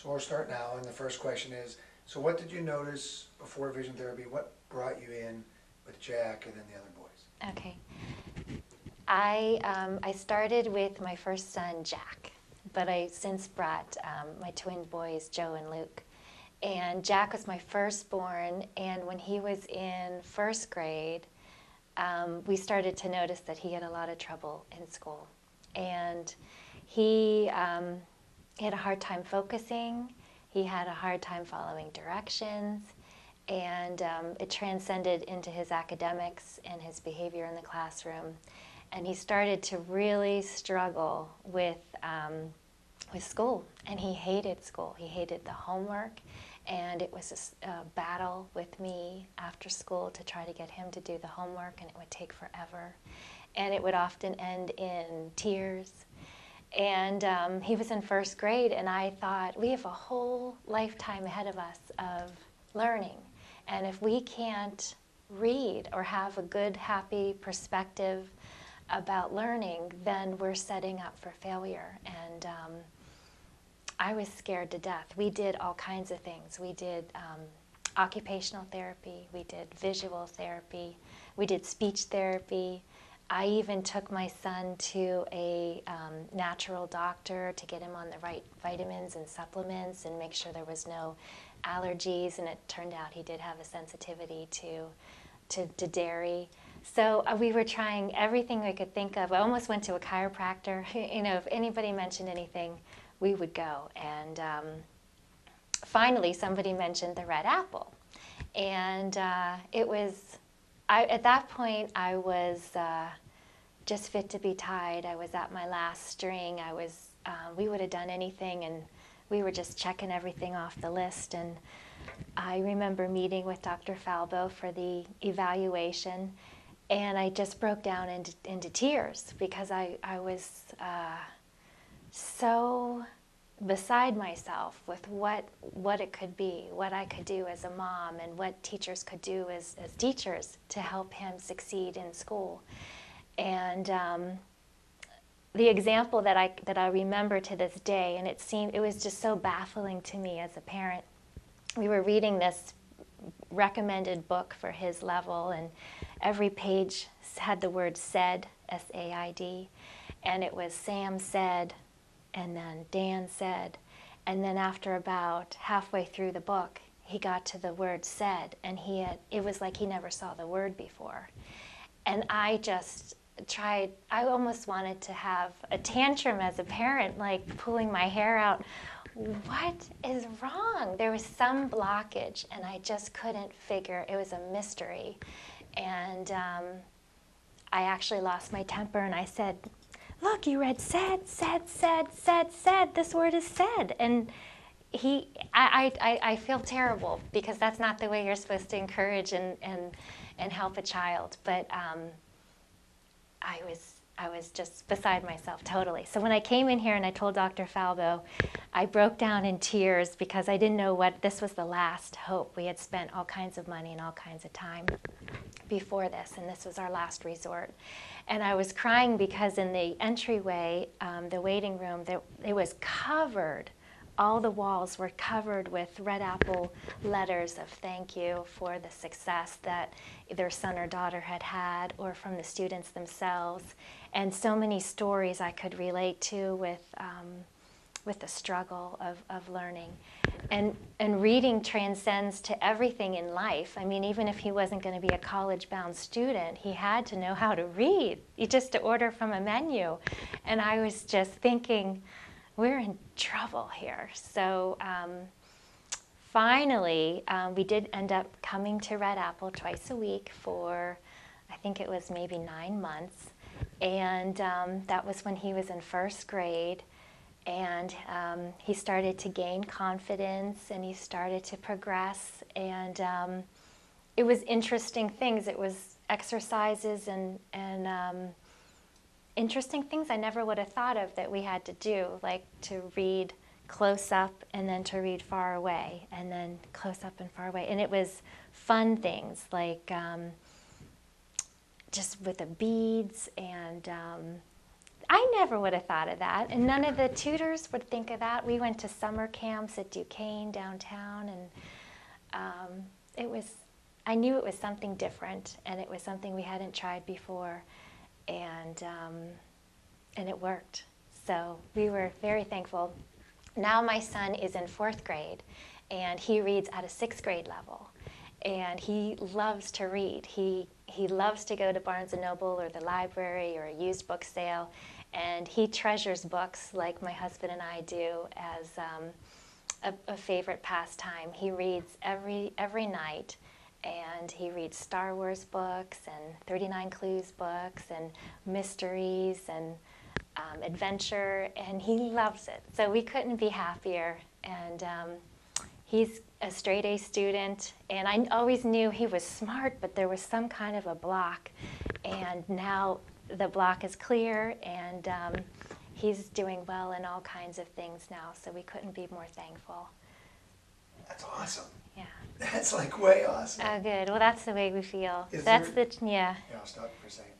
So we'll start now, and the first question is, so what did you notice before vision therapy? What brought you in with Jack and then the other boys? Okay. I, um, I started with my first son, Jack, but I since brought um, my twin boys, Joe and Luke. And Jack was my firstborn, and when he was in first grade, um, we started to notice that he had a lot of trouble in school. And he, um, he had a hard time focusing, he had a hard time following directions, and um, it transcended into his academics and his behavior in the classroom. And he started to really struggle with, um, with school, and he hated school. He hated the homework, and it was a battle with me after school to try to get him to do the homework, and it would take forever. And it would often end in tears. And um, he was in first grade, and I thought, we have a whole lifetime ahead of us of learning. And if we can't read or have a good, happy perspective about learning, then we're setting up for failure. And um, I was scared to death. We did all kinds of things. We did um, occupational therapy, we did visual therapy, we did speech therapy. I even took my son to a um, natural doctor to get him on the right vitamins and supplements and make sure there was no allergies. And it turned out he did have a sensitivity to, to, to dairy. So uh, we were trying everything we could think of. I almost went to a chiropractor. you know, if anybody mentioned anything, we would go. And um, finally, somebody mentioned the red apple. And uh, it was, I, at that point, I was uh, just fit to be tied. I was at my last string. I was, uh, we would have done anything, and we were just checking everything off the list. And I remember meeting with Dr. Falbo for the evaluation, and I just broke down into, into tears because I, I was uh, so beside myself with what what it could be, what I could do as a mom, and what teachers could do as, as teachers to help him succeed in school. And um, the example that I that I remember to this day, and it seemed it was just so baffling to me as a parent. We were reading this recommended book for his level, and every page had the word "said" S A I D, and it was Sam said, and then Dan said, and then after about halfway through the book, he got to the word said, and he had, it was like he never saw the word before. And I just tried, I almost wanted to have a tantrum as a parent, like pulling my hair out. What is wrong? There was some blockage, and I just couldn't figure. It was a mystery, and um, I actually lost my temper, and I said, look, you read said, said, said, said, said. This word is said. And he, I, I, I feel terrible because that's not the way you're supposed to encourage and, and, and help a child. But um, I was, I was just beside myself totally. So when I came in here and I told Dr. Falbo, I broke down in tears because I didn't know what this was the last hope. We had spent all kinds of money and all kinds of time before this, and this was our last resort. And I was crying because in the entryway, um, the waiting room, there, it was covered. All the walls were covered with red apple letters of thank you for the success that their son or daughter had had, or from the students themselves. And so many stories I could relate to with. Um, with the struggle of, of learning. And, and reading transcends to everything in life. I mean, even if he wasn't going to be a college bound student, he had to know how to read, just to order from a menu. And I was just thinking, we're in trouble here. So um, finally, um, we did end up coming to Red Apple twice a week for, I think it was maybe nine months. And um, that was when he was in first grade and um, he started to gain confidence and he started to progress and um, it was interesting things. It was exercises and, and um, interesting things i never would have thought of that we had to do like to read close up and then to read far away and then close up and far away. And it was fun things like um, just with the beads and um, I never would have thought of that, and none of the tutors would think of that. We went to summer camps at Duquesne downtown, and um, it was. I knew it was something different, and it was something we hadn't tried before, and um, and it worked. So we were very thankful. Now my son is in fourth grade, and he reads at a sixth grade level, and he loves to read. He he loves to go to Barnes and Noble or the library or a used book sale, and he treasures books like my husband and I do as um, a, a favorite pastime. He reads every every night, and he reads Star Wars books and 39 Clues books and mysteries and um, adventure, and he loves it. So we couldn't be happier. And um, he's a straight A student, and I always knew he was smart, but there was some kind of a block. And now the block is clear, and um, he's doing well in all kinds of things now. So we couldn't be more thankful. That's awesome. Yeah. That's like way awesome. Oh, good. Well, that's the way we feel. Is that's there- the yeah. Yeah, I'll stop for a second.